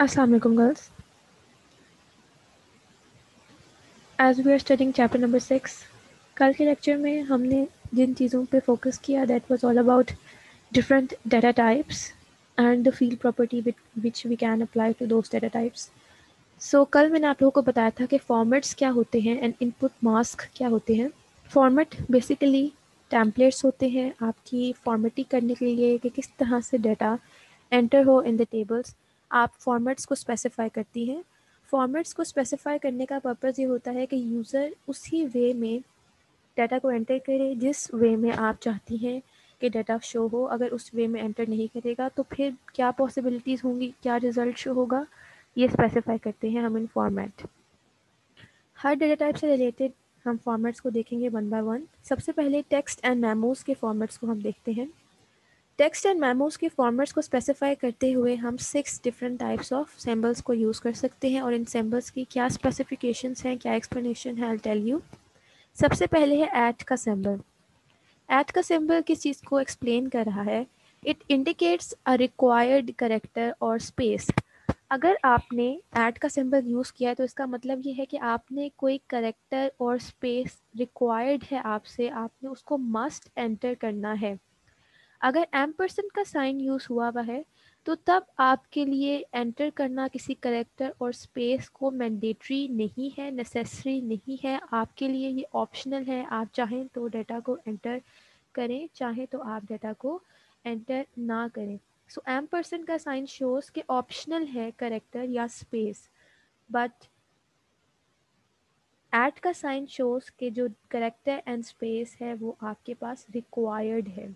Assalamu alaikum girls. As we are studying chapter number six, कल के lecture में हमने जिन चीज़ों पे फोकस किया that was all about different data types and the field property which we can apply to those data types so कल मैंने आप लोगों को बताया था कि फॉर्मेट्स क्या होते हैं एंड इनपुट मास्क क्या होते हैं। फॉर्मेट बेसिकली टैम्पलेट्स होते हैं आपकी फॉर्मेटिंग करने के लिए कि किस तरह से डाटा एंटर हो इन द टेबल्स आप फॉर्मेट्स को स्पेसिफाई करती हैं। फॉर्मेट्स को स्पेसिफाई करने का पर्पज़ ये होता है कि यूज़र उसी वे में डाटा को एंटर करे, जिस वे में आप चाहती हैं कि डाटा शो हो। अगर उस वे में एंटर नहीं करेगा तो फिर क्या पॉसिबिलिटीज़ होंगी, क्या रिज़ल्ट शो होगा, ये स्पेसिफाई करते हैं हम इन फॉर्मेट हर डेटा टाइप से रिलेटेड हम फॉर्मेट्स को देखेंगे वन बाय वन सबसे पहले टेक्स्ट एंड मेमोज के फॉर्मेट्स को हम देखते हैं। टेक्स्ट एंड मेमोज के फॉर्मेट्स को स्पेसिफाई करते हुए हम six different types of symbols को यूज़ कर सकते हैं और इन सिंबल्स की क्या स्पेसिफिकेशंस हैं, क्या एक्सप्लेनेशन है आई टेल यू सबसे पहले है एट का सिंबल एट का सिंबल किस चीज़ को एक्सप्लेन कर रहा है? It indicates a required character और स्पेस अगर आपने एट का सिंबल यूज़ किया है तो इसका मतलब ये है कि आपने कोई करेक्टर और स्पेस रिक्वायर्ड है आपसे, आपने उसको मस्ट एंटर करना है. अगर एम परसेंट का साइन यूज़ हुआ हुआ है तो तब आपके लिए एंटर करना किसी करेक्टर और स्पेस को मैंडेटरी नहीं है नेसेसरी नहीं है। आपके लिए ये ऑप्शनल है। आप चाहें तो डेटा को एंटर करें, चाहें तो आप डेटा को एंटर ना करें। सो एम परसेंट का साइन शोज़ के ऑप्शनल है करेक्टर या स्पेस बट एट का साइन शोज़ के जो करेक्टर एंड स्पेस है, वो आपके पास रिक्वायर्ड है।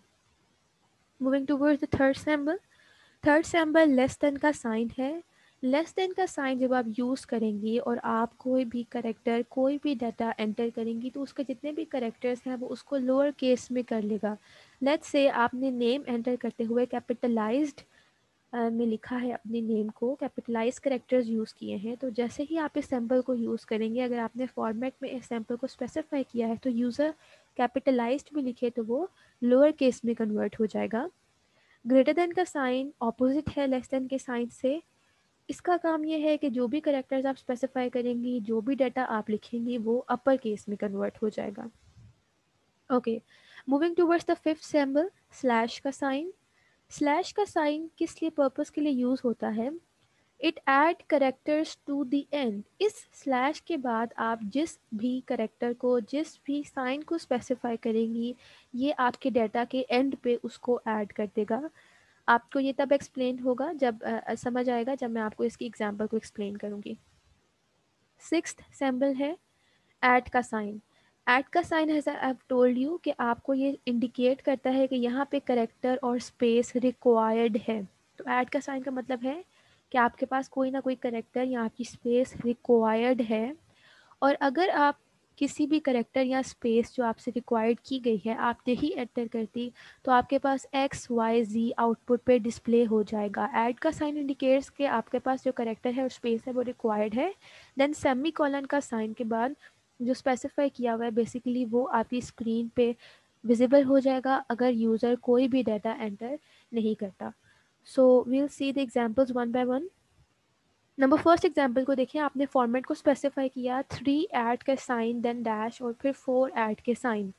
Moving towards the third symbol third symbol less than का साइन है. लेस देन का साइन जब आप यूज़ करेंगी और आप कोई भी करेक्टर कोई भी डाटा एंटर करेंगी तो उसके जितने भी करेक्टर्स हैं, वो उसको लोअर केस में कर लेगा. लेट्स से आपने नेम एंटर करते हुए कैपिटलाइज्ड में लिखा है अपने नेम को कैपिटलाइज करेक्टर्स यूज़ किए हैं तो जैसे ही आप इस सैंपल को यूज़ करेंगे, अगर आपने फॉर्मेट में इस सैंपल को स्पेसिफाई किया है तो यूज़र कैपिटलाइज्ड में लिखे तो वो लोअर केस में कन्वर्ट हो जाएगा। ग्रेटर देन का साइन ऑपोजिट है लेस देन के साइन से। इसका काम ये है कि जो भी करेक्टर्स आप स्पेसिफाई करेंगी, जो भी डाटा आप लिखेंगी, वो अपर केस में कन्वर्ट हो जाएगा। Okay moving towards the fifth symbol slash का साइन स्लैश का साइन किस लिए पर्पज़ के लिए यूज़ होता है? It add characters to the end इस स्लैश के बाद आप जिस भी करेक्टर को जिस भी साइन को स्पेसिफाई करेंगी ये आपके डाटा के एंड पे उसको ऐड कर देगा। आपको ये तब एक्सप्लेन होगा जब आ, समझ आएगा जब मैं आपको इसकी एग्जांपल को एक्सप्लेन करूँगी। सिक्स सैम्बल है ऐड का साइन ऐड का sign has I told you कि आपको ये इंडिकेट करता है कि यहाँ पे करेक्टर और स्पेस रिक्वायर्ड है। तो ऐड का साइन का मतलब है कि आपके पास कोई ना कोई करेक्टर या आपकी स्पेस रिक्वायर्ड है। और अगर आप किसी भी करेक्टर या स्पेस जो आपसे रिक्वायर्ड की गई है, आप यही एंटर करती तो आपके पास एक्स वाई जी आउटपुट पे डिस्प्ले हो जाएगा। ऐड का साइन इंडिकेट्स के आपके पास जो करेक्टर है और स्पेस है, वो रिक्वायर्ड है। देन सेमी कॉलन का साइन के बाद जो स्पेसिफाई किया हुआ है बेसिकली वो आपकी स्क्रीन पे विजिबल हो जाएगा, अगर यूज़र कोई भी डाटा एंटर नहीं करता। So we'll see the examples one by one number first example को देखिए आपने फॉर्मेट को स्पेसिफाई किया थ्री ऐड के साइन देन डैश और फिर फोर ऐड के साइन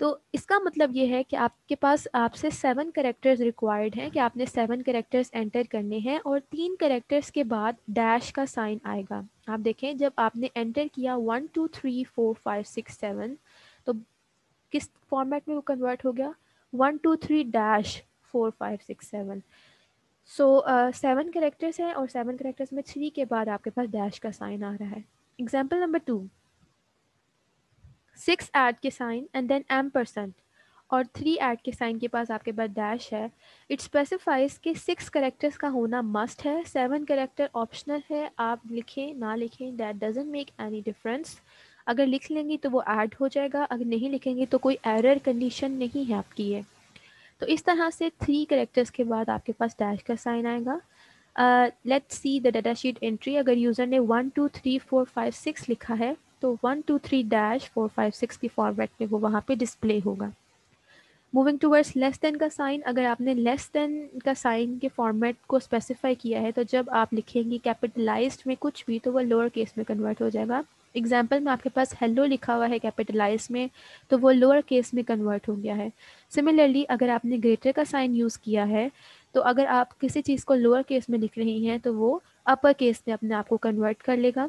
तो इसका मतलब ये है कि आपके पास आपसे सेवन करेक्टर्स रिक्वायर्ड हैं, कि आपने सेवन करेक्टर्स एंटर करने हैं, और तीन करेक्टर्स के बाद डैश का साइन आएगा. आप देखें, जब आपने एंटर किया one two three four five six seven तो किस फॉर्मेट में वो कन्वर्ट हो गया? One two three dash four five six seven so seven characters हैं और सेवन करेक्टर्स में थ्री के बाद आपके पास डैश का साइन आ रहा है. Example number two six at के sign and then M percent और थ्री ऐड के साइन के पास आपके पास डैश है. इट स्पेसिफाइज कि सिक्स करेक्टर्स का होना मस्ट है. सेवन करेक्टर ऑप्शनल है. आप लिखें, ना लिखें that doesn't make any difference अगर लिख लेंगी तो वो ऐड हो जाएगा. अगर नहीं लिखेंगे तो कोई एरर कंडीशन नहीं है आपकी ये. तो इस तरह से थ्री करेक्टर्स के बाद आपके पास डैश का साइन आएगा। Let's see the data sheet entry अगर यूज़र ने one two three four five six लिखा है तो one two three dash four five six की फॉर्मेट में वो वहाँ पे डिस्प्ले होगा। मूविंग टूवर्ड्स लेस देन का साइन अगर आपने लेस देन का साइन के फॉर्मेट को स्पेसिफाई किया है तो जब आप लिखेंगे कैपिटलाइज्ड में कुछ भी तो वो लोअर केस में कन्वर्ट हो जाएगा। एग्ज़ाम्पल में आपके पास हेलो लिखा हुआ है कैपिटलाइज में तो वो लोअर केस में कन्वर्ट हो गया है। सिमिलरली अगर आपने ग्रेटर का साइन यूज़ किया है तो अगर आप किसी चीज़ को लोअर केस में लिख रही हैं तो वो अपर केस में अपने आप को कन्वर्ट कर लेगा।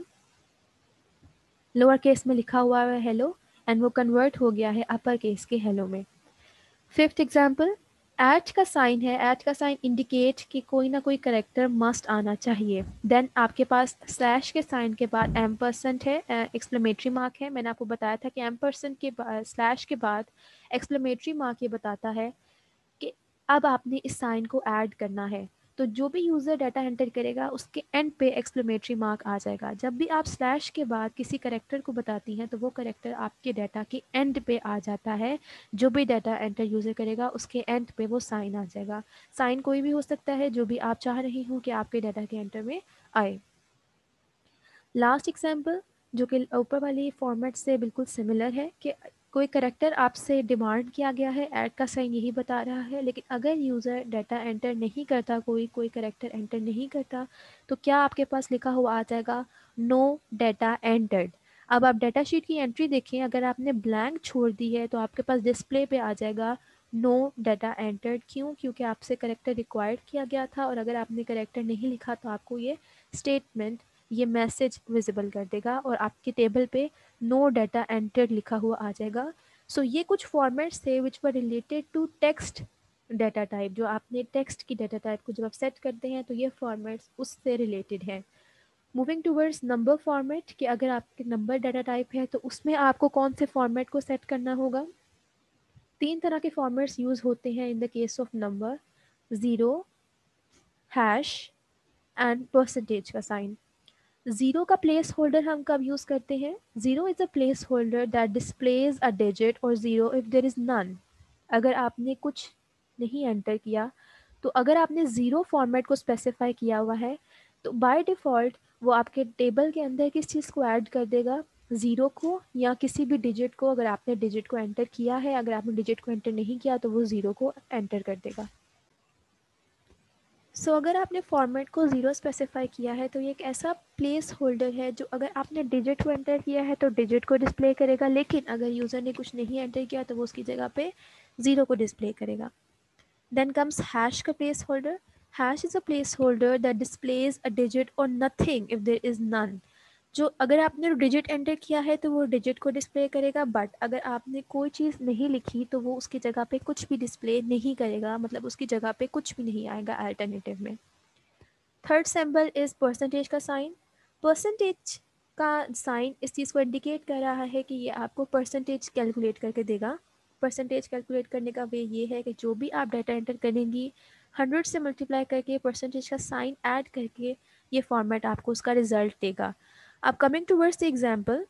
लोअर केस में लिखा हुआ है हेलो एंड वो कन्वर्ट हो गया है अपर केस के हेलो में। फिफ्थ एग्ज़ाम्पल एट का साइन है एट का साइन इंडिकेट कि कोई ना कोई करेक्टर मस्ट आना चाहिए। देन आपके पास स्लैश के साइन के बाद एम परसेंट है एक्सप्लेमेटरी मार्क है। मैंने आपको बताया था कि एम परसेंट के स्लैश के बाद एक्सप्लेमेटरी मार्क ये बताता है कि अब आपने इस साइन को ऐड करना है। तो जो भी यूज़र डाटा एंटर करेगा, उसके एंड पे एक्सप्लेमेटरी मार्क आ जाएगा। जब भी आप स्लैश के बाद किसी करेक्टर को बताती हैं तो वो करेक्टर आपके डाटा के एंड पे आ जाता है। जो भी डाटा एंटर यूज़र करेगा, उसके एंड पे वो साइन आ जाएगा। साइन कोई भी हो सकता है, जो भी आप चाह रही हो कि आपके डाटा के एंटर में आए। लास्ट एग्ज़ाम्पल जो कि ऊपर वाली फॉर्मेट से बिल्कुल सिमिलर है कि कोई करेक्टर आपसे डिमांड किया गया है ऐड का साइन यही बता रहा है, लेकिन अगर यूज़र डाटा एंटर नहीं करता, कोई कोई करेक्टर एंटर नहीं करता तो क्या आपके पास लिखा हुआ आ जाएगा नो डाटा एंटर्ड अब आप डाटा शीट की एंट्री देखें, अगर आपने ब्लैंक छोड़ दी है तो आपके पास डिस्प्ले पे आ जाएगा नो डाटा एंटर्ड क्यों? क्योंकि आपसे करेक्टर रिक्वायर्ड किया गया था, और अगर आपने करेक्टर नहीं लिखा तो आपको ये स्टेटमेंट ये मैसेज विजिबल कर देगा और आपके टेबल पे नो डाटा एंटर्ड लिखा हुआ आ जाएगा। सो so, ये कुछ फॉर्मेट्स थे which were related to text data type जो आपने टेक्स्ट की डाटा टाइप को जब आप सेट करते हैं तो ये फॉर्मेट्स उससे रिलेटेड हैं। मूविंग टूवर्ड्स नंबर फॉर्मेट कि अगर आपके नंबर डाटा टाइप है तो उसमें आपको कौन से फॉर्मेट को सेट करना होगा? तीन तरह के फॉर्मेट्स यूज़ होते हैं in the case of number zero hash and percentage का साइन ज़ीरो का प्लेस होल्डर हम कब यूज़ करते हैं? Zero is a placeholder that displays a digit और zero if there is none अगर आपने कुछ नहीं एंटर किया तो अगर आपने ज़ीरो फॉर्मेट को स्पेसिफाई किया हुआ है तो बाय डिफ़ॉल्ट वो आपके टेबल के अंदर किस चीज़ को ऐड कर देगा? ज़ीरो को या किसी भी डिजिट को? अगर आपने डिजिट को एंटर किया है, अगर आपने डिजिट को एंटर नहीं किया तो वो ज़ीरो को एंटर कर देगा। सो so, अगर आपने फॉर्मेट को ज़ीरो स्पेसिफाई किया है तो ये एक ऐसा प्लेस होल्डर है जो अगर आपने डिजिट को एंटर किया है तो डिजिट को डिस्प्ले करेगा लेकिन अगर यूज़र ने कुछ नहीं एंटर किया तो वो उसकी जगह पे ज़ीरो को डिस्प्ले करेगा। देन कम्स हैश का placeholder hash is a placeholder that displays a digit और nothing if there is none जो अगर आपने डिजिट एंटर किया है तो वो डिजिट को डिस्प्ले करेगा बट अगर आपने कोई चीज़ नहीं लिखी तो वो उसकी जगह पे कुछ भी डिस्प्ले नहीं करेगा मतलब उसकी जगह पे कुछ भी नहीं आएगा अल्टरनेटिव में। थर्ड सिंबल इज़ परसेंटेज का साइन परसेंटेज का साइन इस चीज़ को इंडिकेट कर रहा है कि ये आपको परसेंटेज कैलकुलेट करके देगा। परसेंटेज कैलकुलेट करने का वे ये है कि जो भी आप डाटा एंटर करेंगी हंड्रेड से मल्टीप्लाई करके परसेंटेज का साइन ऐड करके ये फॉर्मेट आपको उसका रिज़ल्ट देगा। अब coming towards the example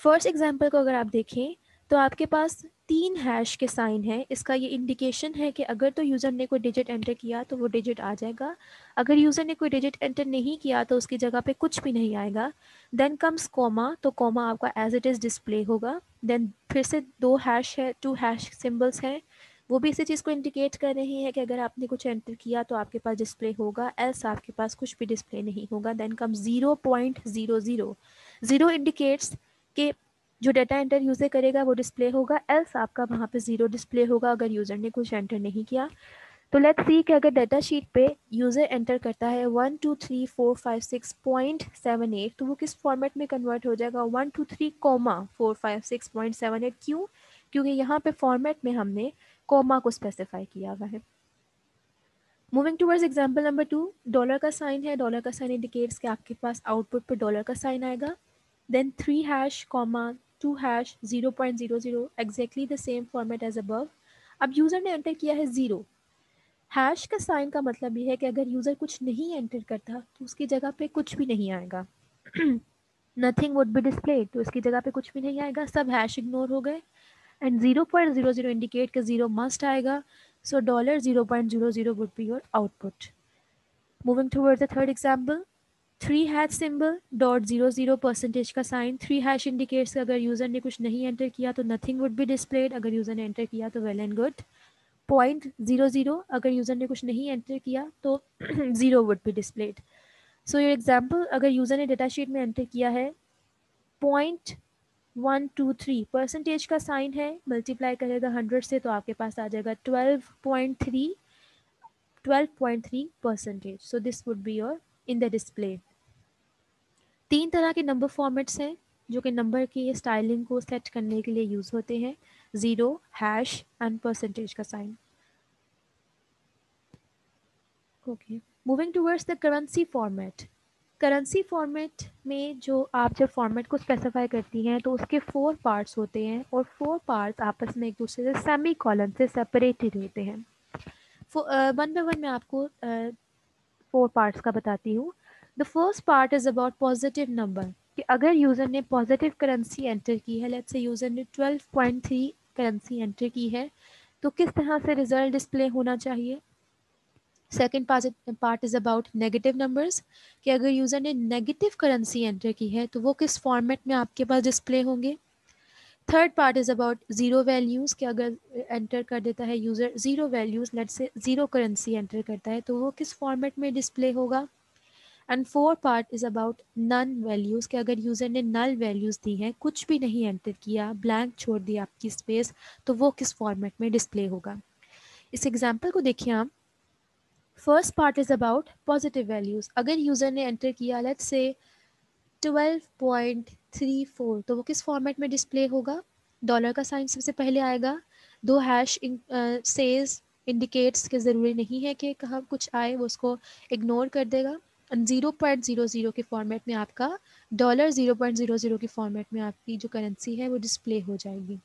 first example को अगर आप देखें तो आपके पास तीन हैश के साइन है। इसका ये इंडिकेशन है कि अगर तो यूज़र ने कोई डिजिट एंटर किया तो वो डिजिट आ जाएगा। अगर यूज़र ने कोई डिजिट एंटर नहीं किया तो उसकी जगह पे कुछ भी नहीं आएगा। देन कम्स कॉमा तो कॉमा आपका एज इट इज़ डिस्प्ले होगा। देन फिर से दो हैश है टू हैश सिम्बल्स हैं। वो भी इसी चीज़ को इंडिकेट कर रही है कि अगर आपने कुछ एंटर किया तो आपके पास डिस्प्ले होगा एल्स आपके पास कुछ भी डिस्प्ले नहीं होगा। Then come zero point zero zero zero indicates के जो डाटा एंटर यूज़र करेगा वो डिस्प्ले होगा एल्स आपका वहाँ पे ज़ीरो डिस्प्ले होगा अगर यूज़र ने कुछ एंटर नहीं किया। तो लेट्स सी कि अगर डाटा शीट पे यूज़र एंटर करता है one two three four five six point seven eight तो वो किस फॉर्मेट में कन्वर्ट हो जाएगा? One two three comma four five six point seven eight क्यों? क्योंकि यहाँ पे फॉर्मेट में हमने कोमा को स्पेसिफाई किया हुआ है। Moving towards example number two dollar का साइन है डॉलर का साइन इंडिकेट्स कि आपके पास आउटपुट पर डॉलर का साइन आएगा। Then three hash comma two hash zero point zero zero exactly the same format as above अब यूज़र ने एंटर किया है ज़ीरो हैश का साइन का मतलब ये है कि अगर यूज़र कुछ नहीं एंटर करता तो उसकी जगह पे कुछ भी नहीं आएगा। नथिंग वुड बी डिस्प्ले तो उसकी जगह पे कुछ भी नहीं आएगा। सब हैश इग्नोर हो गए। And zero point zero zero indicate का ज़ीरो मस्ट आएगा। So dollar zero point zero zero would be your output moving toward the third example three hash symbol dot zero zero percentage का sign three hash indicates अगर user ने कुछ नहीं enter किया तो nothing would be displayed अगर user ने enter किया तो well and good point zero zero अगर यूज़र ने कुछ नहीं एंटर किया तो zero would be displayed so your example अगर यूज़र ने डेटा शीट में एंटर किया है point one, two, three percentage का साइन है मल्टीप्लाई करेगा हंड्रेड से तो आपके पास आ जाएगा twelve point three twelve point three percentage so this would be your in the display तीन तरह के नंबर फॉर्मेट्स हैं, जो कि नंबर की स्टाइलिंग को सेट करने के लिए यूज़ होते हैं. ज़ीरो हैश एंड परसेंटेज का sign. Okay moving towards the currency format currency format में जो आप जब फॉर्मेट को स्पेसिफाई करती हैं तो उसके फोर पार्ट्स होते हैं और फोर पार्ट्स आपस में एक दूसरे से सेमी कॉलन से सेपरेटेड होते हैं। वन बाई वन मैं आपको फोर uh, पार्ट्स का बताती हूँ। The first part is about positive number कि अगर यूज़र ने पॉजिटिव करेंसी एंटर की है लेट्स से यूज़र ने 12.3 करेंसी एंटर की है तो किस तरह से रिज़ल्ट डिस्प्ले होना चाहिए? Second part is about negative numbers कि अगर यूज़र ने नेगेटिव करेंसी एंटर की है तो वो किस फॉर्मेट में आपके पास डिस्प्ले होंगे? Third part is about zero values कि अगर एंटर कर देता है यूज़र ज़ीरो वैल्यूज़ लेट से ज़ीरो करेंसी एंटर करता है तो वो किस फॉर्मेट में डिस्प्ले होगा? And four part is about none values कि अगर यूज़र ने नल वैल्यूज़ दी हैं, कुछ भी नहीं एंटर किया ब्लैंक छोड़ दिया आपकी स्पेस तो वो किस फॉर्मेट में डिस्प्ले होगा? इस एग्ज़ाम्पल को देखिए आप. First part is about positive values अगर यूज़र ने एंटर किया लेट से ट्वेल्व पॉइंट थ्री फोर तो वो किस फॉर्मेट में डिस्प्ले होगा? डॉलर का साइन सबसे पहले आएगा। दो हैश सेज इंडिकेट्स के ज़रूरी नहीं है कि कहाँ कुछ आए, वो उसको इग्नोर कर देगा। ज़ीरो पॉइंट ज़ीरो ज़ीरो के फॉर्मेट में आपका dollar zero point zero zero के फॉर्मेट में आपकी जो करेंसी है, वो डिस्प्ले हो जाएगी।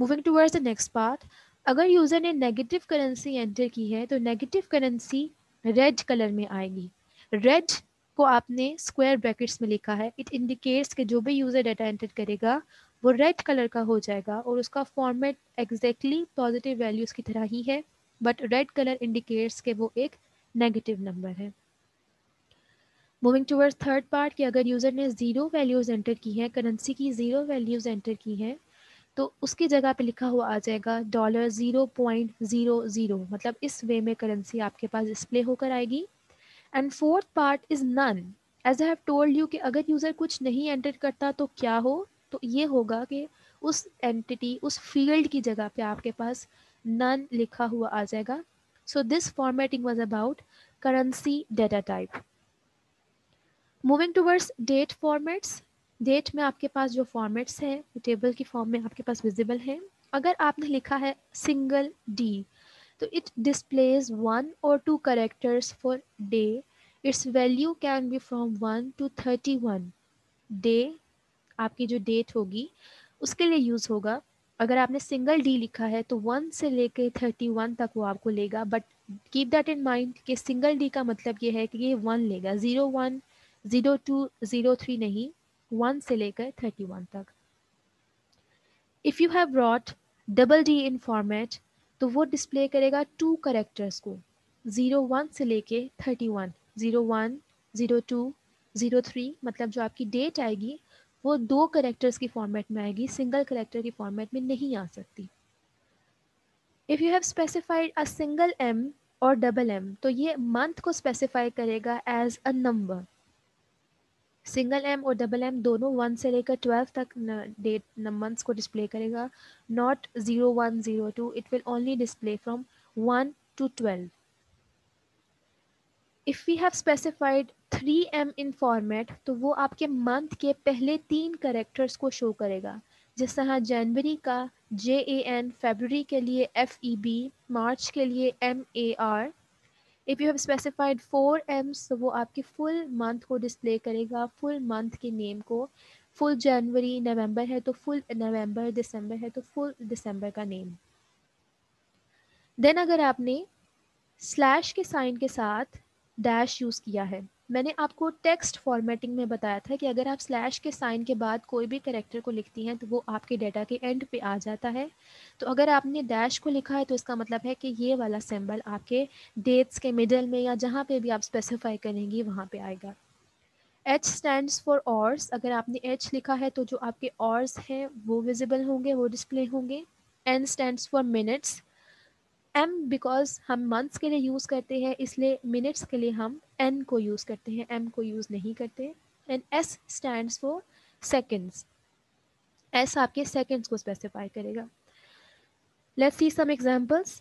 Moving towards the next part अगर यूज़र ने नेगेटिव करेंसी एंटर की है तो नेगेटिव करेंसी रेड कलर में आएगी। रेड को आपने स्क्वायर ब्रैकेट्स में लिखा है। इट इंडिकेट्स कि जो भी यूज़र डाटा एंटर करेगा, वो रेड कलर का हो जाएगा और उसका फॉर्मेट एग्जैक्टली पॉजिटिव वैल्यूज़ की तरह ही है बट रेड कलर इंडिकेट्स के वो एक नेगेटिव नंबर है। मूविंग टूवर्ड्स थर्ड पार्ट कि अगर यूज़र ने ज़ीरो वैल्यूज़ एंटर की हैं करेंसी की ज़ीरो वैल्यूज़ एंटर की हैं तो उसकी जगह पे लिखा हुआ आ जाएगा dollar zero point zero zero मतलब इस वे में करेंसी आपके पास डिस्प्ले होकर आएगी. And fourth part is none as I have told you कि अगर यूज़र कुछ नहीं एंटर करता तो क्या हो? तो ये होगा कि उस एंटिटी उस फ़ील्ड की जगह पे आपके पास नन लिखा हुआ आ जाएगा. So this formatting was about currency data type moving towards date formats date में आपके पास जो फॉर्मेट्स हैं टेबल की फॉर्म में आपके पास विजिबल हैं। अगर आपने लिखा है सिंगल डी तो इट डिस्प्लेज वन और two characters for day its value can be from one to thirty one day आपकी जो डेट होगी, उसके लिए यूज़ होगा। अगर आपने सिंगल डी लिखा है तो वन से लेके थर्टी वन तक वो आपको लेगा। But keep that in mind कि सिंगल डी का मतलब ये है कि ये वन लेगा। Zero one zero two zero three नहीं। वन से लेकर थर्टी वन तक। If you have brought double D in format तो वो डिस्प्ले करेगा टू करेक्टर्स को। ज़ीरो वन से लेके thirty one zero one zero two zero three मतलब जो आपकी डेट आएगी, वो दो करेक्टर्स की फॉर्मेट में आएगी सिंगल करेक्टर की फॉर्मेट में नहीं आ सकती। If you have specified a single M और डबल एम तो ये मंथ को स्पेसिफाई करेगा as a number single M और डबल एम दोनों वन से लेकर ट्वेल्व तक डेट मंथ्स को डिस्प्ले करेगा। Not zero one zero two it will only display from one to twelve if we have specified three M in format तो वो आपके मंथ के पहले तीन करेक्टर्स को शो करेगा। जिस तरह जनवरी का जे ए एन फेबररी के लिए एफ़ ई बी मार्च के लिए M A R if you have specified four Ms तो वो आपके फुल मंथ को डिस्प्ले करेगा फुल मंथ के नेम को। फुल जनवरी नवंबर है तो फुल नवंबर दिसंबर है तो फुल दिसंबर का नेम देन अगर आपने स्लैश के साइन के साथ डैश यूज़ किया है मैंने आपको टेक्स्ट फॉर्मेटिंग में बताया था कि अगर आप स्लैश के साइन के बाद कोई भी करेक्टर को लिखती हैं तो वो आपके डेटा के एंड पे आ जाता है। तो अगर आपने डैश को लिखा है तो इसका मतलब है कि ये वाला सिंबल आपके डेट्स के मिडल में या जहाँ पे भी आप स्पेसिफाई करेंगी, वहाँ पे आएगा। एच स्टैंड फॉर ऑर्स अगर आपने एच लिखा है तो जो आपके ऑर्स हैं, वो विजिबल होंगे, वो डिस्प्ले होंगे। N stand for minutes M because हम मंथ्स के लिए यूज़ करते हैं, इसलिए मिनट्स के लिए हम एन को यूज़ करते हैं एम को यूज़ नहीं करते। And S stand for seconds S आपके सेकेंड्स को स्पेसिफाई करेगा। Let's see some examples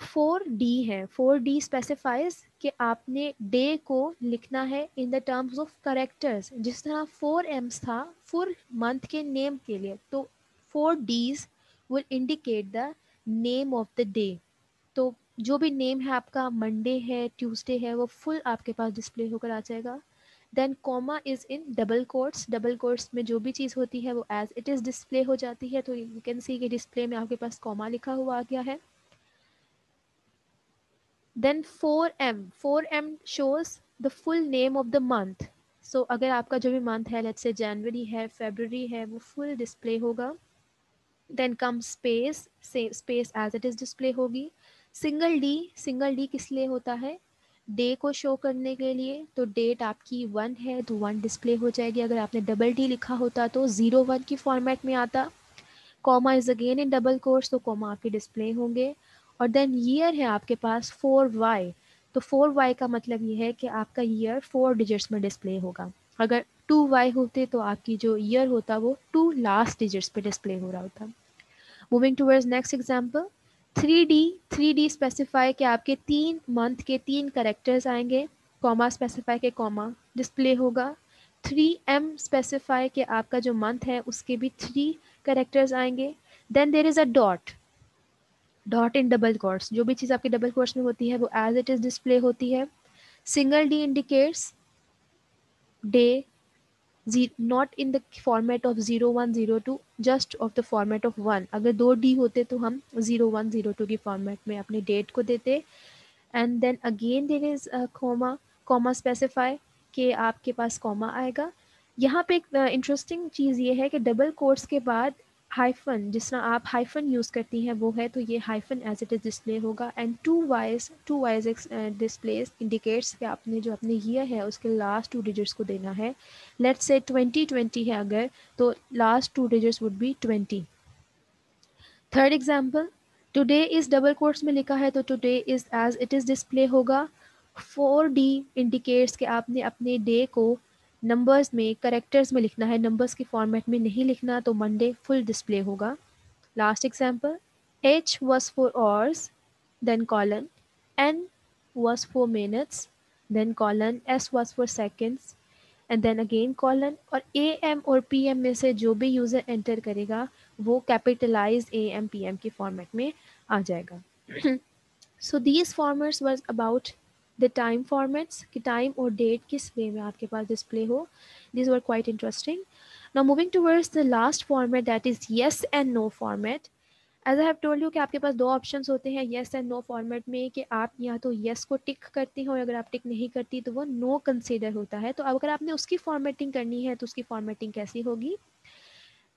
four D है। फोर डी स्पेसिफाइज कि आपने डे को लिखना है in the terms of characters जिस तरह फोर एम्स था फोर मंथ के नेम के लिए तो four Ds will indicate the name of the day जो भी नेम है आपका मंडे है ट्यूसडे है, वो फुल आपके पास डिस्प्ले होकर आ जाएगा। Then comma is in double quotes double quotes में जो भी चीज़ होती है, वो एज इट इज़ डिस्प्ले हो जाती है तो यू कैन सी कि डिस्प्ले में आपके पास कॉमा लिखा हुआ आ गया है। Then four M four M shows the full name of the month so अगर आपका जो भी मंथ है लेट्स से जनवरी है फेबररी है, वो फुल डिस्प्ले होगा। Then comma space space as it is display होगी। सिंगल डी सिंगल डी किस लिए होता है? डे को शो करने के लिए तो डेट आपकी वन है तो वन डिस्प्ले हो जाएगी। अगर आपने डबल डी लिखा होता तो ज़ीरो वन की फॉर्मेट में आता। Comma is again in double quotes तो कॉमा आपके डिस्प्ले होंगे। और देन ईयर है आपके पास फोर वाई तो फोर वाई का मतलब ये है कि आपका ईयर फोर डिजिट्स में डिस्प्ले होगा। अगर टू वाई होते तो आपकी जो ईयर होता वो टू लास्ट डिजिट्स पे डिस्प्ले हो रहा होता। Moving towards next example three D three D specify के आपके तीन मंथ के तीन करेक्टर्स आएँगे कॉमा स्पेसिफाई के कॉमा डिस्प्ले होगा। थ्री एम स्पेसिफाई के आपका जो मंथ है, उसके भी थ्री करेक्टर्स आएँगे। Then there is a dot dot in double quotes जो भी चीज़ आपके डबल कोर्स में होती है, वो एज इट इज़ डिस्प्ले होती है। Single D indicates day not in the format of zero one zero two just of the format of one अगर दो डी होते तो हम ज़ीरो वन ज़ीरो टू की फॉर्मेट में अपने डेट को देते। And then again there is comma comma specify कि आपके पास कॉमा आएगा। यहाँ पे एक इंटरेस्टिंग uh, चीज़ ये है कि डबल कोर्स के बाद हाइफन जिस तरह आप हाइफन यूज़ करती हैं, वो है तो ये hyphen as it is display होगा। And two Ys two Ys displays indicates कि आपने जो अपने ईयर है, उसके लास्ट टू डिजिट्स को देना है। लेट्स से ट्वेंटी ट्वेंटी है अगर तो last two digits would be twenty third example today is double quotes में लिखा है तो today is as it is display होगा। फोर डी इंडिकेट्स कि आपने अपने डे को नंबर्स में करेक्टर्स में लिखना है नंबर्स के फॉर्मेट में नहीं लिखना तो मंडे फुल डिस्प्ले होगा। Last example H was for hours then colon N was for minutes then colon S was for seconds and then again colon और ए एम और पी एम में से जो भी यूज़र एंटर करेगा, वो capitalize A M P M के format में आ जाएगा। So these formats was about the time formats कि टाइम और डेट किस वे में आपके पास डिस्प्ले हो? This were quite interesting now moving towards the last format that is yes and no format as I have told you कि आपके पास दो ऑप्शन होते हैं येस एंड नो फॉर्मेट में कि आप या तो येस को टिक करती हैं और अगर आप टिक नहीं करती तो वो नो no कंसिडर होता है। तो अगर आपने उसकी फॉर्मेटिंग करनी है तो उसकी फॉर्मेटिंग कैसी होगी?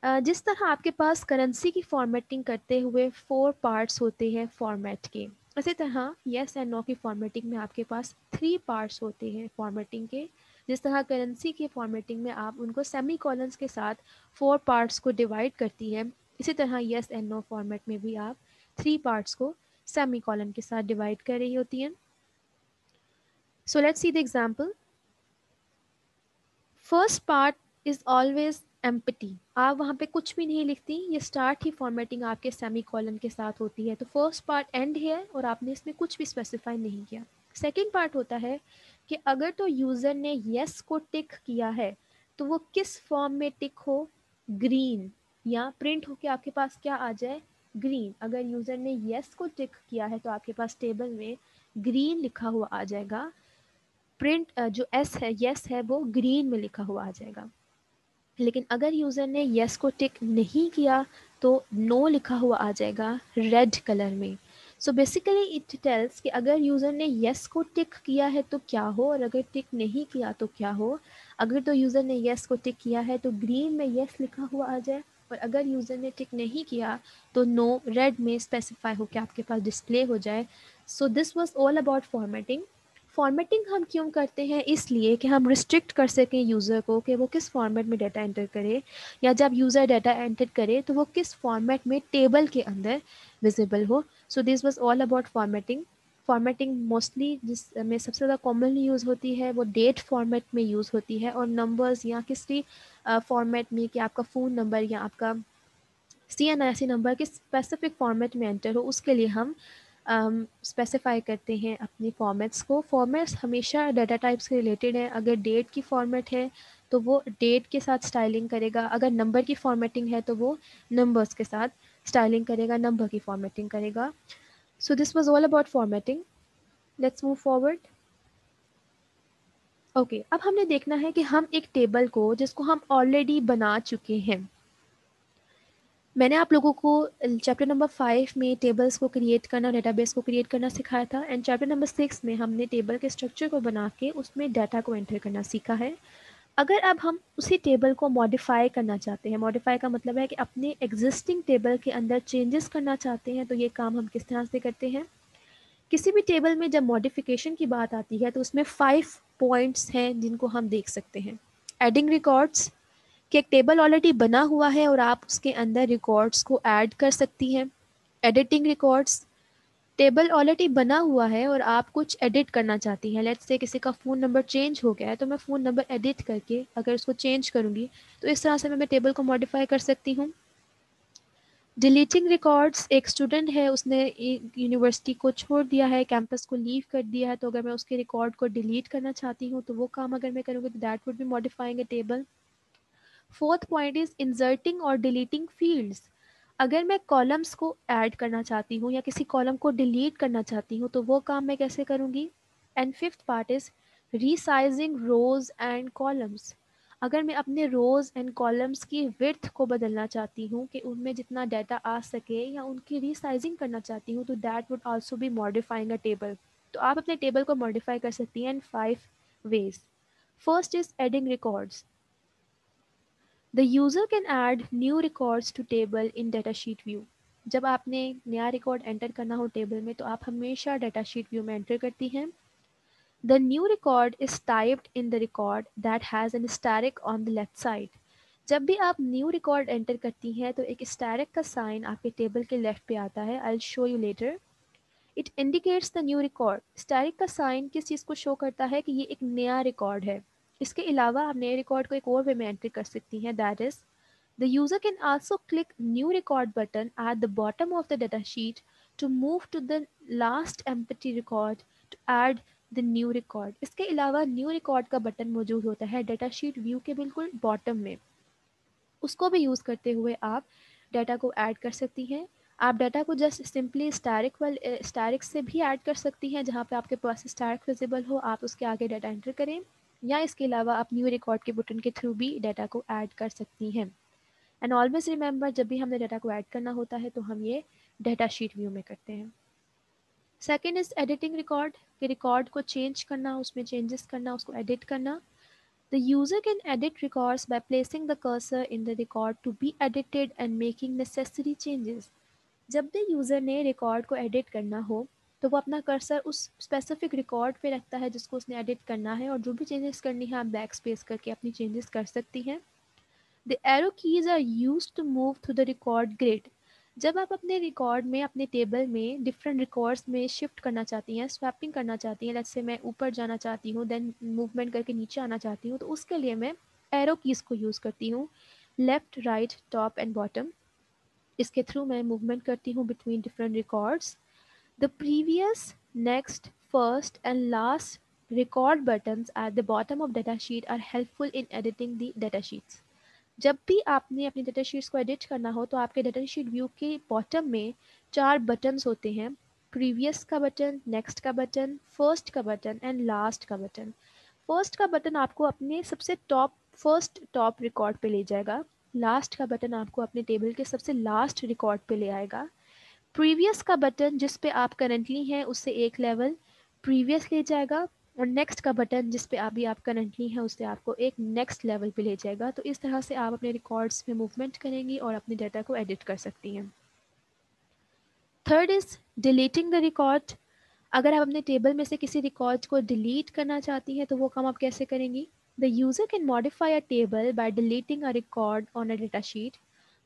uh, जिस तरह आपके पास करेंसी की फॉर्मेटिंग करते हुए फोर पार्ट्स होते हैं फॉर्मेट के। इसी तरह येस एंड नो की फॉर्मेटिंग में आपके पास थ्री पार्ट्स होते हैं फॉर्मेटिंग के। जिस तरह करेंसी की फॉर्मेटिंग में आप उनको सेमी कॉलम्स के साथ फोर पार्ट्स को डिवाइड करती है, इसी तरह येस एंड नो फॉर्मेट में भी आप थ्री पार्ट्स को सेमी कॉलम के साथ डिवाइड कर रही होती हैं। So let's see the example first part is always empty आप वहाँ पे कुछ भी नहीं लिखती, ये स्टार्ट ही फॉर्मेटिंग आपके सेमी कॉलन के साथ होती है। तो फ़र्स्ट पार्ट एंड है और आपने इसमें कुछ भी स्पेसिफाई नहीं किया। सेकेंड पार्ट होता है कि अगर तो यूज़र ने येस को टिक किया है तो वो किस फॉर्म में टिक हो? ग्रीन या प्रिंट हो के आपके पास क्या आ जाए? ग्रीन अगर यूज़र ने येस को टिक किया है तो आपके पास टेबल में ग्रीन लिखा हुआ आ जाएगा। प्रिंट जो एस है येस है, वो ग्रीन में लिखा हुआ आ जाएगा। लेकिन अगर यूज़र ने येस को टिक नहीं किया तो नो लिखा हुआ आ जाएगा रेड कलर में। सो बेसिकली इट टेल्स कि अगर यूज़र ने येस को टिक किया है तो क्या हो और अगर टिक नहीं किया तो क्या हो? अगर तो यूज़र ने येस को टिक किया है तो ग्रीन में येस लिखा हुआ आ जाए और अगर यूज़र ने टिक नहीं किया तो नो रेड में स्पेसिफाई हो के आपके पास डिस्प्ले हो जाए। So this was all about formatting formatting हम क्यों करते हैं? इसलिए कि हम रिस्ट्रिक्ट कर सकें यूज़र को कि वो किस फॉर्मेट में डाटा एंटर करे, या जब यूज़र डाटा एंटर करे तो वो किस फॉर्मेट में टेबल के अंदर विजिबल हो। So this was all about formatting formatting mostly जिस में सबसे ज़्यादा कॉमनली यूज़ होती है, वो डेट फॉर्मेट में यूज़ होती है, और नंबर्स या किसी फॉर्मेट में कि आपका फ़ोन नंबर या आपका C N I C number किस स्पेसिफिक फॉर्मेट में एंटर हो, उसके लिए हम स्पेसिफाई um, करते हैं अपनी फॉर्मेट्स को। फॉर्मेट्स हमेशा डाटा टाइप्स के रिलेटेड हैं। अगर डेट की फॉर्मेट है तो वो डेट के साथ स्टाइलिंग करेगा। अगर नंबर की फॉर्मेटिंग है तो वो नंबर्स के साथ स्टाइलिंग करेगा नंबर की फॉर्मेटिंग करेगा। So this was all about formatting let's move forward okay अब हमने देखना है कि हम एक टेबल को जिसको हम ऑलरेडी बना चुके हैं मैंने आप लोगों को चैप्टर नंबर फाइव में टेबल्स को क्रिएट करना डेटाबेस को क्रिएट करना सिखाया था एंड चैप्टर नंबर सिक्स में हमने टेबल के स्ट्रक्चर को बना के उसमें डाटा को एंटर करना सीखा है। अगर अब हम उसी टेबल को मॉडिफाई करना चाहते हैं मॉडिफाई का मतलब है कि अपने एग्जिस्टिंग टेबल के अंदर चेंजेस करना चाहते हैं तो ये काम हम किस तरह से करते हैं? किसी भी टेबल में जब मॉडिफिकेशन की बात आती है तो उसमें फाइव पॉइंट्स हैं जिनको हम देख सकते हैं। एडिंग रिकॉर्ड्स कि एक टेबल ऑलरेडी बना हुआ है और आप उसके अंदर रिकॉर्ड्स को ऐड कर सकती हैं एडिटिंग रिकॉर्ड्स टेबल ऑलरेडी बना हुआ है और आप कुछ एडिट करना चाहती हैं। लेट्स से किसी का फ़ोन नंबर चेंज हो गया है तो मैं फ़ोन नंबर एडिट करके अगर उसको चेंज करूँगी तो इस तरह से मैं मैं टेबल को मॉडिफाई कर सकती हूँ। डिलीटिंग रिकॉर्ड्स एक स्टूडेंट है, उसने यूनिवर्सिटी को छोड़ दिया है कैंपस को लीव कर दिया है तो अगर मैं उसके रिकॉर्ड को डिलीट करना चाहती हूँ तो वो काम अगर मैं करूँगी तो that would be modifying a table fourth point is inserting और डिलीटिंग फील्ड्स अगर मैं कॉलम्स को ऐड करना चाहती हूँ या किसी कॉलम को डिलीट करना चाहती हूँ तो वो काम मैं कैसे करूँगी? And fifth part is resizing rows and columns अगर मैं अपने रोज़ एंड कॉलम्स की विर्थ को बदलना चाहती हूँ, कि उनमें जितना डाटा आ सके या उनकी रीसाइजिंग करना चाहती हूँ तो that would also be modifying a table तो आप अपने टेबल को मॉडिफाई कर सकती हैं in five ways first is adding records The user can add new records to table in datasheet view. जब आपने नया रिकॉर्ड एंटर करना हो टेबल में तो आप हमेशा डाटा शीट व्यू में एंटर करती हैं। The new record is typed in the record that has an asterisk on the left side. जब भी आप न्यू रिकॉर्ड एंटर करती हैं तो एक स्टैरिक का साइन आपके टेबल के लेफ़्ट पे आता है। I show you later it indicates the new record asterisk का साइन किस चीज़ को शो करता है कि ये एक नया रिकॉर्ड है। इसके अलावा आप नए रिकॉर्ड को एक और वे में एंट्री कर सकती हैं that is the user can also click new record button at the bottom of the data sheet to move to the last empty record to add the new record इसके अलावा new record का button मौजूद होता है data sheet view के बिल्कुल bottom में। उसको भी यूज़ करते हुए आप डाटा को ऐड कर सकती हैं। आप डाटा को जस्ट सिंपली स्टैरिक वाल स्टैरिक से भी ऐड कर सकती हैं, जहाँ पे आपके पास स्टैरिक विजिबल हो, आप उसके आगे डाटा एंटर करें। या इसके अलावा आप न्यू रिकॉर्ड के बटन के थ्रू भी डाटा को ऐड कर सकती हैं। एंड ऑलवेज रिमेंबर जब भी हमने डाटा को ऐड करना होता है तो हम ये डाटा शीट व्यू में करते हैं। सेकेंड इज़ एडिटिंग रिकॉर्ड के रिकॉर्ड को चेंज करना, उसमें चेंजेस करना, उसको एडिट करना। The user can edit records by placing the cursor in the record to be edited and making necessary changes जब भी यूज़र ने रिकॉर्ड को एडिट करना हो तो वो अपना कर्सर उस स्पेसिफिक रिकॉर्ड पे रखता है जिसको उसने एडिट करना है और जो भी चेंजेस करनी है आप बैक स्पेस करके अपनी चेंजेस कर सकती हैं। The arrow keys are use to move through the record grid जब आप अपने रिकॉर्ड में, अपने टेबल में डिफरेंट रिकॉर्ड्स में शिफ्ट करना चाहती हैं स्वैपिंग करना चाहती हैं जैसे मैं ऊपर जाना चाहती हूँ देन मूवमेंट करके नीचे आना चाहती हूँ तो उसके लिए मैं एरो कीज़ को यूज़ करती हूँ। Left right top and bottom इसके थ्रू मैं मूवमेंट करती हूँ between different records The previous, next, first and last record buttons at the bottom of datasheet are helpful in editing the datasheets. जब भी आपने अपनी डाटा शीट्स को edit करना हो तो आपके डाटा शीट व्यू के बॉटम में चार बटन्स होते हैं। प्रीवियस का बटन नेक्स्ट का बटन फ़र्स्ट का बटन एंड लास्ट का बटन फ़र्स्ट का बटन आपको अपने सबसे टॉप फ़र्स्ट टॉप रिकॉर्ड पे ले जाएगा। लास्ट का बटन आपको अपने टेबल के सबसे लास्ट रिकॉर्ड पे ले आएगा। प्रीवियस का बटन जिस पे आप करंटली हैं, उससे एक लेवल प्रीवियस ले जाएगा और नेक्स्ट का बटन जिस पे अभी आप करंटली हैं, उससे आपको एक नेक्स्ट लेवल पे ले जाएगा। तो इस तरह से आप अपने रिकॉर्ड्स में मूवमेंट करेंगी और अपने डाटा को एडिट कर सकती हैं। Third is deleting the record अगर आप अपने टेबल में से किसी रिकॉर्ड को डिलीट करना चाहती हैं तो वो काम आप कैसे करेंगी? The user can modify a table by deleting a record on a data sheet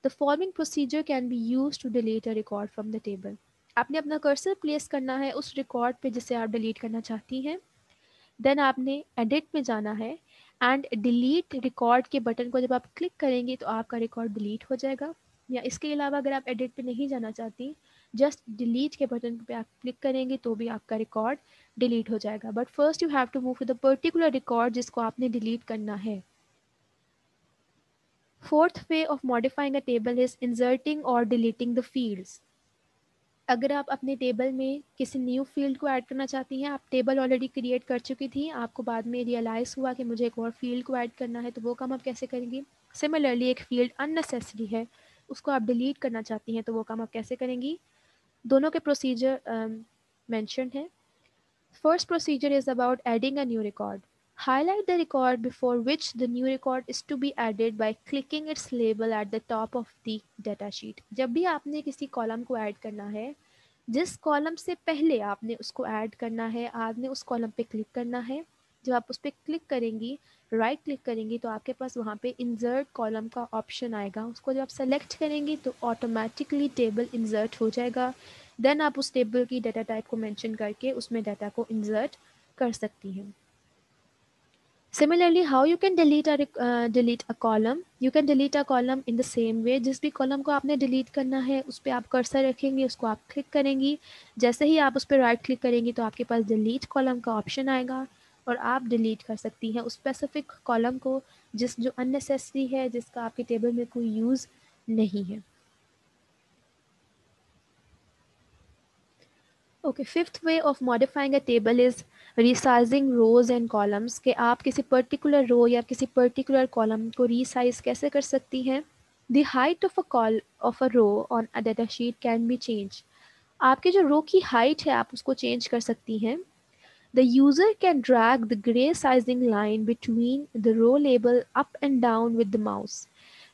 the following procedure can be use to delete a record from the table आपने अपना कर्सर प्लेस करना है उस रिकॉर्ड पे जिसे आप डिलीट करना चाहती हैं। देन आपने एडिट में जाना है एंड डिलीट रिकॉर्ड के बटन को जब आप क्लिक करेंगे तो आपका रिकॉर्ड डिलीट हो जाएगा। या इसके अलावा अगर आप एडिट पे नहीं जाना चाहती जस्ट डिलीट के बटन पे आप क्लिक करेंगे तो भी आपका रिकॉर्ड डिलीट हो जाएगा। But first you have to move to the particular record जिसको आपने डिलीट करना है। Fourth way of modifying a table is inserting और डिलीटिंग द फील्ड्स अगर आप अपने टेबल में किसी न्यू फ़ील्ड को ऐड करना चाहती हैं, आप टेबल ऑलरेडी क्रिएट कर चुकी थी, आपको बाद में रियलाइज़ हुआ कि मुझे एक और फ़ील्ड को ऐड करना है तो वो काम आप कैसे करेंगी? सिमिलरली एक फ़ील्ड अननेसेसरी है, उसको आप डिलीट करना चाहती हैं तो वो काम आप कैसे करेंगी? दोनों के प्रोसीजर मेंशन है। First procedure is about adding a new record Highlight the record before which the new record is to be added by clicking its label at the top of the data sheet. जब भी आपने किसी column को add करना है, जिस column से पहले आपने उसको ऐड करना है, आपने उस कॉलम पे क्लिक करना है, जब आप उस पर क्लिक करेंगी राइट right क्लिक करेंगी तो आपके पास वहाँ पे इंसर्ट कॉलम का ऑप्शन आएगा। उसको जब आप सेलेक्ट करेंगी तो ऑटोमेटिकली टेबल इंसर्ट हो जाएगा। देन आप उस टेबल की डाटा टाइप को मेंशन करके उसमें डाटा को इंसर्ट कर सकती हैं। Similarly, how you can delete a uh, delete a column? You can delete a column in the same way. जिस भी कॉलम को आपने डिलीट करना है उस पर आप कर्सर रखेंगे उसको आप क्लिक करेंगी जैसे ही आप उस पर राइट क्लिक करेंगी तो आपके पास डिलीट कॉलम का ऑप्शन आएगा और आप डिलीट कर सकती हैं उस स्पेसिफिक कॉलम को जिस जो अननेसेसरी है जिसका आपके टेबल में कोई यूज़ नहीं है okay fifth way of modifying a table is resizing rows and columns कि आप किसी पर्टिकुलर रो या किसी पर्टिकुलर कॉलम को रीसाइज कैसे कर सकती हैं? The height of a call of a row on a data sheet can be change आपके जो रो की हाइट है आप उसको चेंज कर सकती हैं। The user can drag the grey sizing line between the row label up and down with the mouse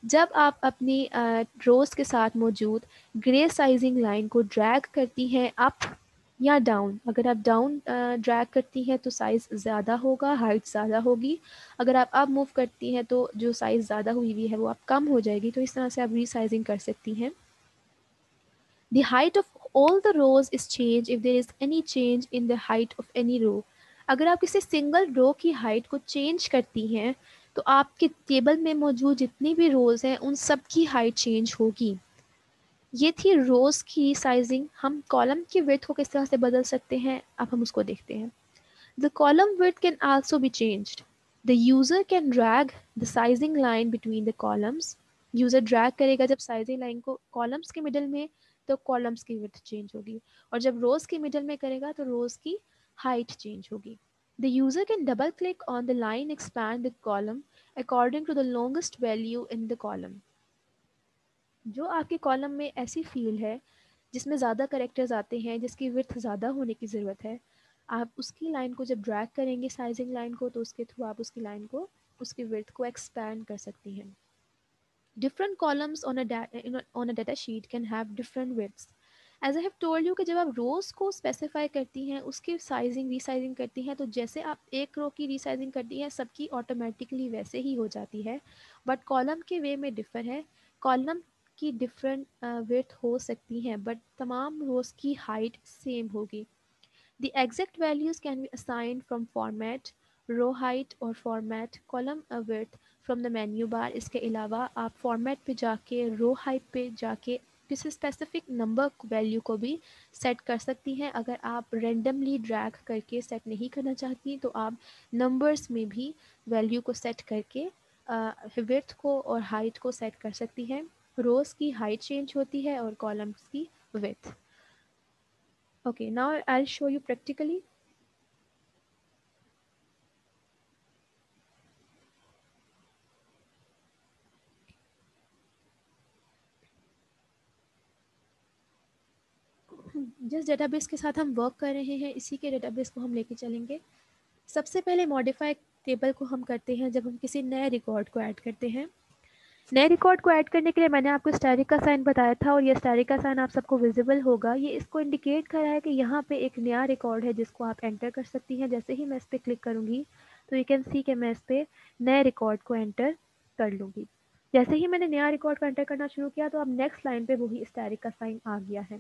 जब आप अपनी रोज़ uh, के साथ मौजूद ग्रे साइजिंग लाइन को ड्रैग करती हैं अप या डाउन अगर आप डाउन ड्रैग करती हैं तो साइज़ ज़्यादा होगा हाइट ज़्यादा होगी। अगर आप अब मूव करती हैं तो जो साइज़ ज़्यादा हुई हुई है वो आप कम हो जाएगी। तो इस तरह से आप रीसाइजिंग कर सकती हैं। The height of all the rows is change if there is any change in the height of any row अगर आप किसी सिंगल रो की हाइट को चेंज करती हैं तो आपके टेबल में मौजूद जितनी भी रोज़ हैं, उन सब की हाइट चेंज होगी। ये थी रोज़ की साइजिंग हम कॉलम की विथ को किस तरह से बदल सकते हैं, अब हम उसको देखते हैं. The column width can also be changed the user can drag the sizing line between the columns user drag करेगा जब साइजिंग लाइन को कॉलम्स के मिडल में तो कॉलम्स की विथ चेंज होगी. और जब रोज़ के मिडल में करेगा तो रोज़ की हाइट चेंज होगी. The user can double click on the line expand the column according to the longest value in the column जो आपके कॉलम में ऐसी फ़ील्ड है, जिसमें ज़्यादा करेक्टर्स आते हैं, जिसकी विर्थ ज़्यादा होने की ज़रूरत है, आप उसकी लाइन को जब ड्रैग करेंगे साइजिंग लाइन को तो उसके थ्रू आप उसकी लाइन को, उसकी विर्थ को एक्सपैंड कर सकती हैं। Different columns on a data sheet can have different widths as I have told you कि जब आप रोज़ को स्पेसिफाई करती हैं, उसकी साइजिंग रीसाइजिंग करती हैं तो जैसे आप एक रो की रीसाइजिंग करती हैं, सबकी ऑटोमेटिकली वैसे ही हो जाती है। बट कॉलम के वे में डिफ़र है। कॉलम की डिफरेंट विथ हो सकती हैं बट तमाम रोज़ की हाइट सेम होगी। The exact values can be assign from format row height और format column width from the menu bar इसके अलावा आप फॉर्मेट पे जाके रो हाइट पे जाके किसी स्पेसिफिक नंबर वैल्यू को भी सेट कर सकती हैं। अगर आप रेंडमली ड्रैग करके सेट नहीं करना चाहती तो आप नंबर्स में भी वैल्यू को सेट करके विर्थ को और हाइट को सेट कर सकती हैं। रोज़ की हाइट चेंज होती है और कॉलम्स की width okay now I show you practically जिस डेटाबेस के साथ हम वर्क कर रहे हैं, इसी के डेटाबेस को हम लेके चलेंगे. सबसे पहले मॉडिफाई टेबल को हम करते हैं जब हम किसी नए रिकॉर्ड को ऐड करते हैं. नए रिकॉर्ड को ऐड करने के लिए मैंने आपको स्टैरिक का साइन बताया था और ये स्टैरिक का साइन आप सबको विजिबल होगा। ये इसको इंडिकेट कर रहा है कि यहाँ पे एक नया रिकॉर्ड है जिसको आप एंटर कर सकती हैं। जैसे ही मैं इस पर क्लिक करूँगी तो यू कैन सी कि मैं इस पर नए रिकॉर्ड को एंटर कर लूँगी। जैसे ही मैंने नया रिकॉर्ड को एंटर करना शुरू किया तो अब नेक्स्ट लाइन पे वही स्टैरिक का साइन आ गया है।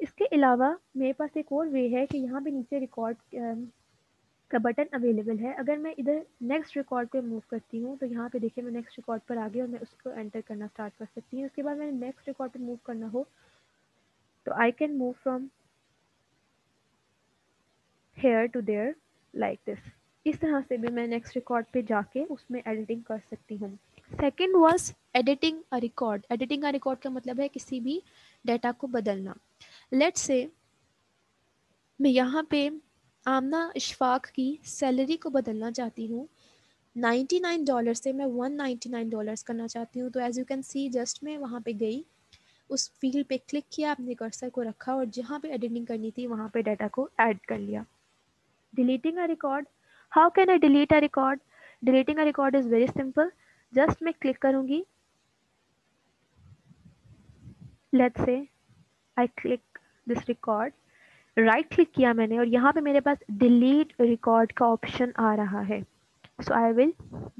इसके अलावा मेरे पास एक और वे है कि यहाँ पे नीचे रिकॉर्ड का बटन अवेलेबल है। अगर मैं इधर नेक्स्ट रिकॉर्ड पे मूव करती हूँ तो यहाँ पे देखिए मैं नेक्स्ट रिकॉर्ड पर आ गई और मैं उसको एंटर करना स्टार्ट कर सकती हूँ। उसके बाद मैंने नेक्स्ट रिकॉर्ड पर मूव करना हो तो I can move from here to there like this इस तरह से भी मैं नेक्स्ट रिकॉर्ड पे जाके उसमें एडिटिंग कर सकती हूँ। Second was editing a record editing a record का मतलब है किसी भी डाटा को बदलना। लेट से मैं यहाँ पे आमना इशफाक की सैलरी को बदलना चाहती हूँ। 99 डॉलर से मैं 199 डॉलर्स करना चाहती हूँ। तो as you can see just मैं वहाँ पे गई। उस फ़ील्ड पे क्लिक किया, अपने कर्सर को रखा और जहाँ पे एडिटिंग करनी थी, वहाँ पे डाटा को ऐड कर लिया। Deleting a record how can I delete a record deleting a record is very simple just मैं क्लिक करूँगी। Let's say I click this record right click किया मैंने और यहाँ पे मेरे पास डिलीट रिकॉर्ड का ऑप्शन आ रहा है। So I will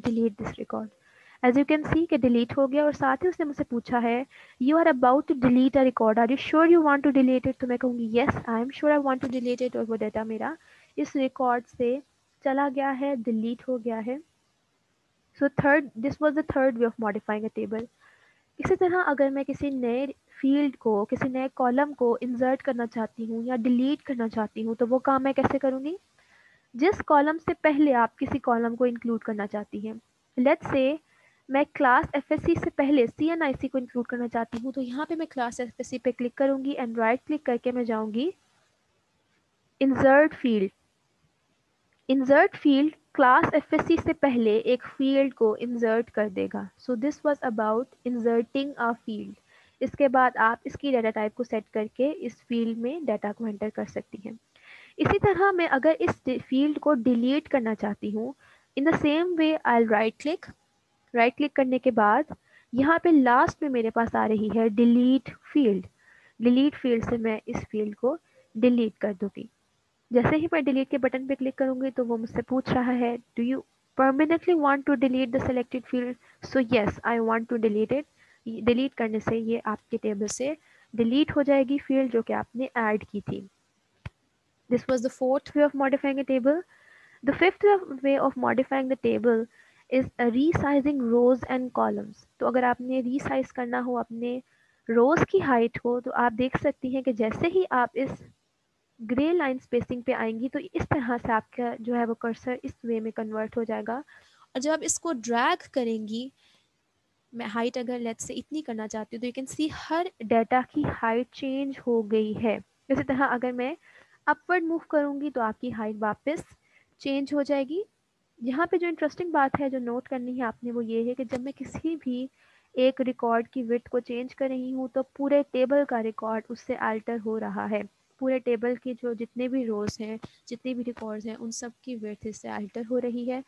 delete this record as you can see कि डिलीट हो गया और साथ ही उसने मुझसे पूछा है you are about to delete a record are you sure you want to delete it तो मैं कहूँगी yes I am sure I want to delete it और वो डाटा मेरा इस रिकॉर्ड से चला गया है डिलीट हो गया है। So third this was the third way of modifying a table इसी तरह अगर मैं किसी नए फ़ील्ड को, किसी नए कॉलम को इंसर्ट करना चाहती हूँ या डिलीट करना चाहती हूँ तो वो काम मैं कैसे करूँगी? जिस कॉलम से पहले आप किसी कॉलम को इंक्लूड करना चाहती हैं लेट्स से मैं क्लास एफएससी से पहले सी एन आई सी को इंक्लूड करना चाहती हूँ तो यहाँ पे मैं क्लास एफ़ एस पे क्लिक करूँगी एंड राइट क्लिक करके मैं जाऊँगी insert field insert field class FSC से पहले एक फ़ील्ड को इंसर्ट कर देगा. So this was about inserting a field इसके बाद आप इसकी डाटा टाइप को सेट करके इस फ़ील्ड में डाटा को एंटर कर सकती हैं। इसी तरह मैं अगर इस फ़ील्ड को डिलीट करना चाहती हूँ in the same way I right click right click करने के बाद, यहाँ पे लास्ट में मेरे पास आ रही है डिलीट फ़ील्ड डिलीट फ़ील्ड से मैं इस फ़ील्ड को डिलीट कर दूँगी। जैसे ही मैं डिलीट के बटन पे क्लिक करूँगी तो वो मुझसे पूछ रहा है do you permanently want to delete the selected field so yes I want to delete it delete करने से ये आपके टेबल से डिलीट हो जाएगी फ़ील्ड जो कि आपने ऐड की थी। This was the fourth way of modifying a table the fifth way of modifying the table is resizing rows and columns तो अगर आपने रीसाइज करना हो अपने रोज की हाइट को तो आप देख सकती हैं कि जैसे ही आप इस ग्रे लाइन स्पेसिंग पे आएँगी तो इस तरह से आपका जो है वो कर्सर इस वे में कन्वर्ट हो जाएगा। और जब आप इसको ड्रैग करेंगी मैं हाइट अगर लेट से इतनी करना चाहती हूँ तो यू कैन सी हर डाटा की हाइट चेंज हो गई है। इसी तरह अगर मैं अपवर्ड मूव करूँगी तो आपकी हाइट वापस चेंज हो जाएगी। यहाँ पे जो इंटरेस्टिंग बात है, जो नोट करनी है आपने, वो ये है कि जब मैं किसी भी एक रिकॉर्ड की विथ को चेंज कर रही हूँ तो पूरे टेबल का रिकॉर्ड उससे अल्टर हो रहा है। पूरे टेबल की जो जितने भी रोज़ हैं, जितने भी रिकॉर्ड्स हैं, उन सब की विथ इससे अल्टर हो रही है।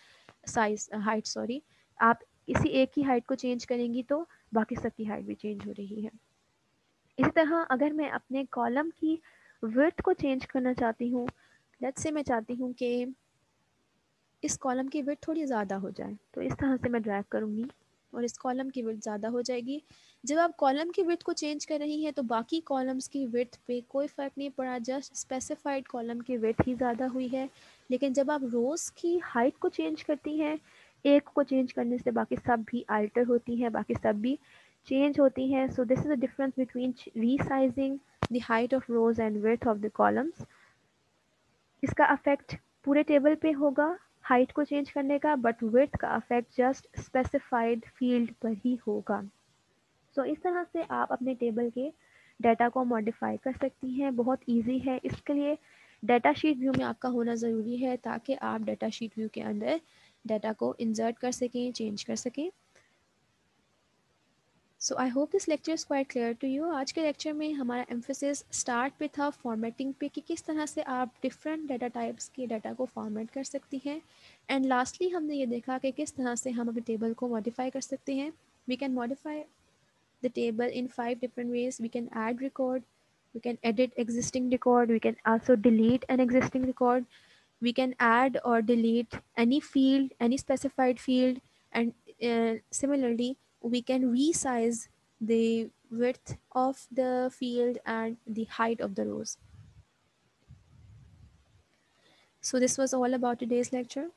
साइज़ हाइट सॉरी आप किसी एक की हाइट को चेंज करेंगी तो बाकी सब की हाइट भी चेंज हो रही है। इसी तरह अगर मैं अपने कॉलम की वर्थ को चेंज करना चाहती हूँ लेट्स से मैं चाहती हूँ कि इस कॉलम की वर्थ थोड़ी ज़्यादा हो जाए तो इस तरह से मैं ड्रैग करूँगी और इस कॉलम की वर्थ ज़्यादा हो जाएगी। जब आप कॉलम की वर्थ को चेंज कर रही हैं तो बाकी कॉलम्स की वर्थ पे कोई फ़र्क नहीं पड़ा जस्ट स्पेसिफाइड कॉलम की वर्थ ही ज़्यादा हुई है। लेकिन जब आप रोज़ की हाइट को चेंज करती हैं एक को चेंज करने से बाकी सब भी अल्टर होती हैं बाकी सब भी चेंज होती हैं। So this is the difference between resizing the height of rows and width of the columns इसका अफेक्ट पूरे टेबल पे होगा हाइट को चेंज करने का बट विथ का अफेक्ट जस्ट स्पेसिफाइड फ़ील्ड पर ही होगा। सो so, इस तरह से आप अपने टेबल के डाटा को मॉडिफाई कर सकती हैं। बहुत इजी है। इसके लिए डाटा शीट व्यू में आपका होना ज़रूरी है ताकि आप डाटा शीट व्यू के अंदर डाटा को इंसर्ट कर सकें चेंज कर सकें। So I hope this lecture is quite clear to you आज के लेक्चर में हमारा एम्फोसिस स्टार्ट पे था फॉर्मेटिंग पे, कि किस तरह से आप डिफरेंट डाटा टाइप्स के डाटा को फॉर्मेट कर सकती हैं। एंड लास्टली हमने ये देखा कि किस तरह से हम अपने टेबल को मॉडिफाई कर सकते हैं। We can modify the table in five different ways. We can add record, we can edit existing record, we can also delete an existing record we can add or delete any field any specified field and uh, similarly we can resize the width of the field and the height of the rows. So this was all about today's lecture